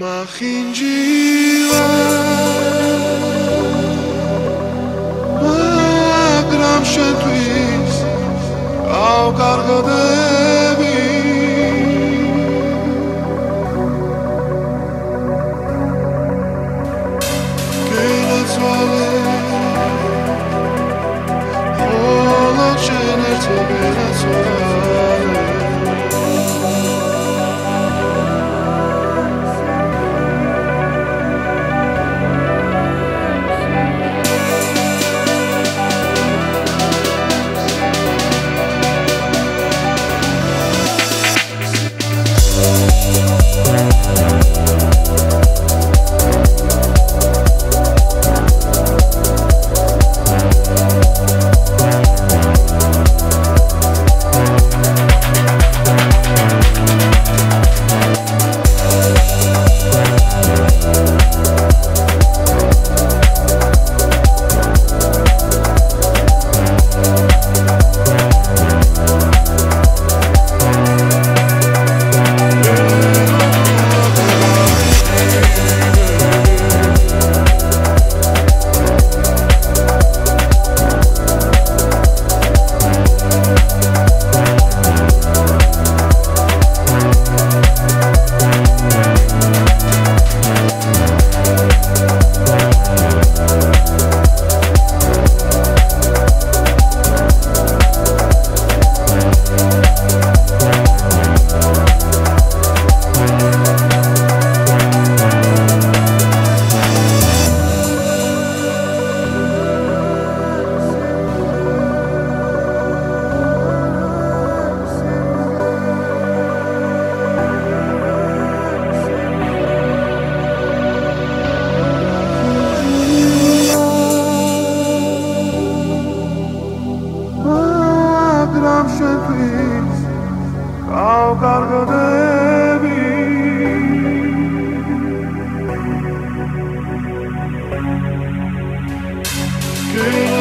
მახინჯილა მაგრამ შენთვის გავგარგდები გელაცვალე ხოლო შენ ერთობერა ავგარგდები Yeah.